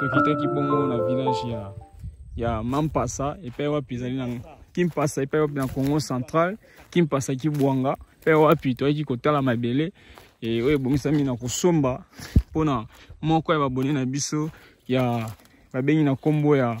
tokitaki bongo na village ya ya mampasa epai wapi ezali na kimpasa epai wapi na congo central kimpasa kibwanga epai wapi toyaki kotala mabele e, oyo ebongisami na kosomba mpona moko ya babone na biso ya babengi na nkombo ya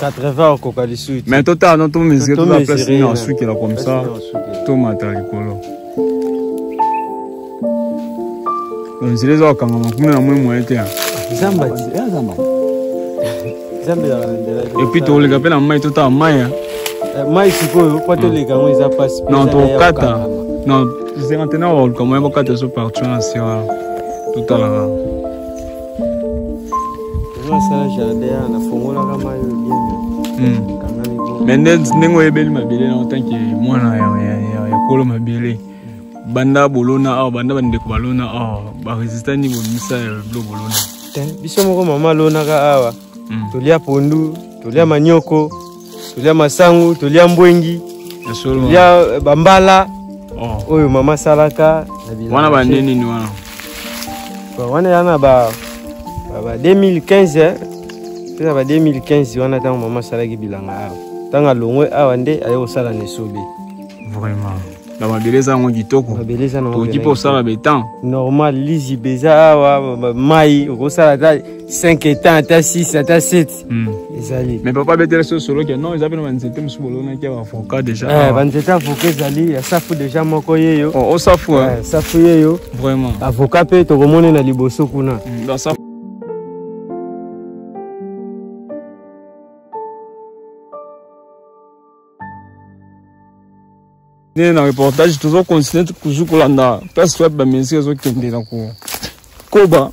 80 okoka lisusu mais totala no tomesire toza place nini asukela comme ça tomata likolo nzela eza kokangama kuna na mwe moye te epuis tokoleka mpe na mai totala mai ya eh, mai sikoyo mpo toleka yango eza mpasi non tokokata non zengantena wakoluka moye bokata so partout na se wana totalaka nasala jardin ya nafongolaka mai oyo bien hmm. me nde ndenge oyebeli mabele na otanke mwana ya kolo mabele banda bolona awa banda bandeko balona awa baresista nini bobimisa ya bilo bolona biso moko mama alonaka awa hmm. tolia pondu tolia manioko tolia masangu tolia mbwengi tolia eh, bambala oh. oyo mama asalaka wana bande nini wana wana ya na ba 2015 mpe na ba 2015 wana ntango mama asalaki bilanga awa ntango alongwe awa nde aye kosala na esobe vraiment na mabele eza yango kitoko tokoki mpe osala betan normal lizibe eza awa mai okosala ata 5 etan ata 6 ata 7 Hmm. ezali mais papa abetela so solo ke non eza pena banzete mosusu bolonaki ya bavocat déjà eh, banzete avocat ezali ya safu déjà moko yeyo oh, oh safu eh, safu yeyo vraiment avocat mpe tokomone na liboso kuna hmm, nde na reportage tozo continue toujours kolanda place wapi baministre ezokende na kokoba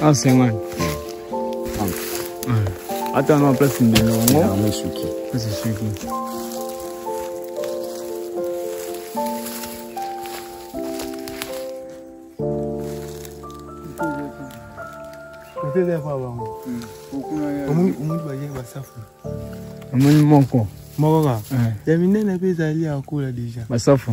150 ata na place mbele yango esuki esuki omoni moko moko kaka ya minene mpe ezali akola deja basafu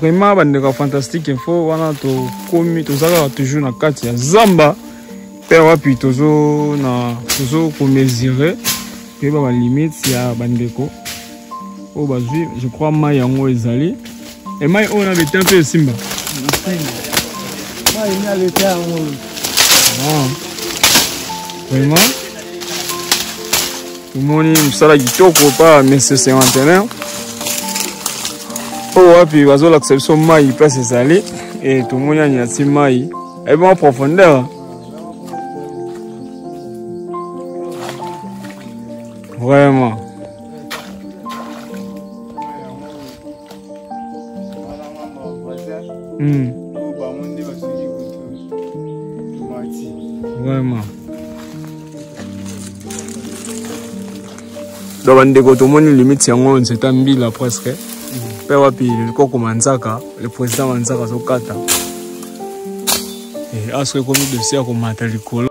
vraiment bandeko ya fantastique info wana tokomi toza kaka toujours na kati ya zamba mpe wapi tozo na tozo komesure toyeba balimite ya bandeko oyo bazwi je crois mai yango ezali emai oyo na bete mpe esimba vraiment tomoni mosala kitoko pa monsieur cinquantenaire oyo wapi bazolakisa biso mai place ezali e tomoni anyati mai ayebama profondeur vraiment Mm. Vraiment. do bandeko tomoni limite yango nzeta mbila presque mpe wapi koko manzaka le président manzaka azokata eh, aso ekomi dosie ya komata likolo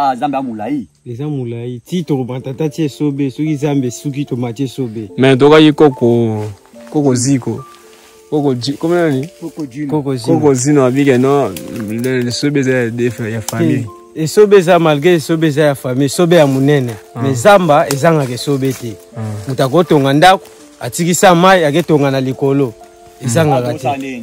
ah zambe ya molai eza molai ti tokobantata ti esobe soki zambe esuki tomati esobe me tokaki koko koko ziko koko komi nani koko zino abike no lisobe eza ya defa ya famille esobe eza malgre esobe eza ya famille esobe ya monene ah. mais zamba ezangaka esobe te ah. moto akotonga ndako atikisa mai aketonga na likolo ezangaka te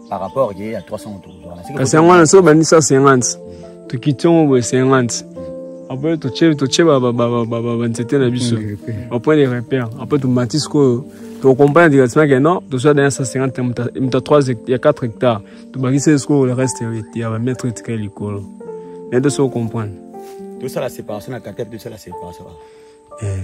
par rapport ye ya 300 kasi yango wana soki obandisa 50 tokiti yango boye 50 apres totie banzete na biso bapoint de repère apres tomati sikoyo tokompane directement ke non tozwa daya 150 moto ya 3 ya 4 hectare tobakisi sikoyo le reste ya bamètre etikali likolo nde soki okomprendre tosala séparation na quartier tosala séparation eh.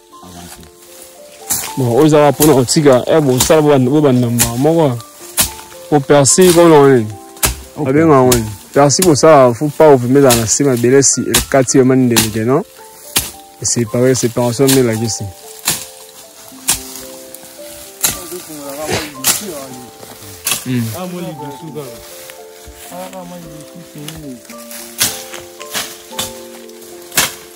bon oyo ezaka mpona kotika e eh, bosala bo bandamba moko opersi kona wane abenga yango ni persi bosala fo pa ovima ezala na nsima ebele ekati yoma ndeleke non esepare séparation nde elakisi Mm. Ah, moi, les dessous, là. Ah, moi, les dessous, c'est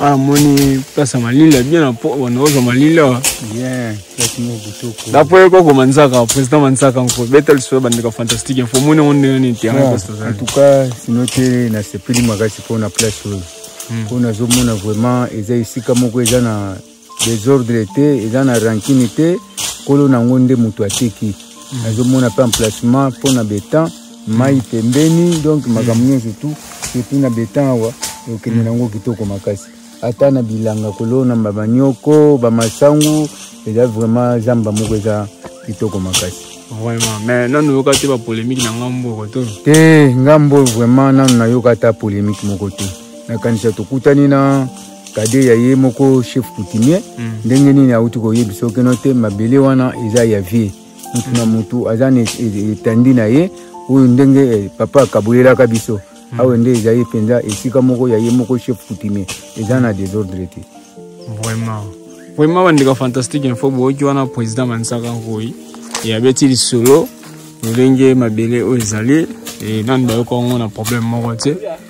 Ah, moni place ya malila bien na po bana ozwa malila dapo ye koko manzaka président manzaka nko beta lisolo bandeko fantastique info moni yango ndenge nini terrainentouka sino te nasepeli makasi mpo na place oyo mpo hmm. nazomona vraiment eza esika moko eza na desordre te eza na rankini te kolo na yango nde moto ateki hmm. nazomona mpe emplacement mpo na betan mai hmm. pembeni donc hmm. makambo nyonso tu surtout na betan awa okende na yango kitoko makasi ata na bilanga kolona bamanioko bamasangu eza vraiment zamba moko eza kitoko makasi vraiment mais nanu yoka te bapolémique na ngambo oko to te ngambo vraiment nanu nayoka ata polémique moko te nakanisa tokutani na kadeya ye moko chef coutumier mm. ndenge nini auti koyebisa okeno te mabele wana eza ya vie mutu na mutu aza na etandi na ye oyo ndenge eh, papa akabolelaka biso mm. awa nde eza ye mpenza esika moko ya ye moko chef coutumier eza na desordre te vraiment vraiment bandeko fantastique info boyoki wana président manisaka nkoi e abeti lisolo lolenge mabele oyo ezali e nani bayoka yango na problème moko te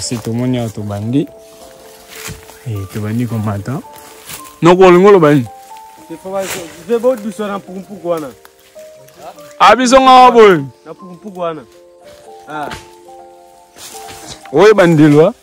kasi tomoni awa tobandi eh, tobandi komata noko olingi oloba nini boduso na pukumpuku wana abizonga ah, wa boye na pukumpuku wana ah. oyeba ndelo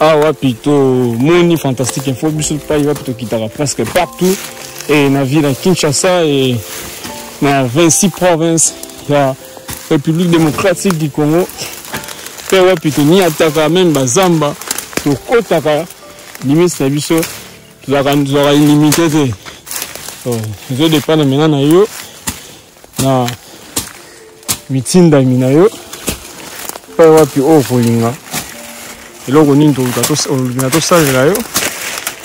Ah wapi to moni fantastique info biso pai wapi tokitaka presque partout et na ville ya Kinshasa et na 26 provinces ya République démocratique du Congo mpe wapi toniataka meme bazamba tokotaka limite na biso tozalaka limite te ezo dépendre maintenant na yo na mitindami na yo epai wapi oyo okolinga eloko nini tolinga tosalela yo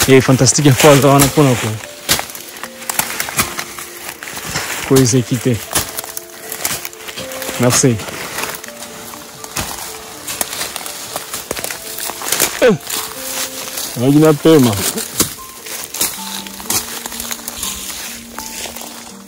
e fantastique ya fo aza wana mpona ko koexekite merci eh, azalaki na pema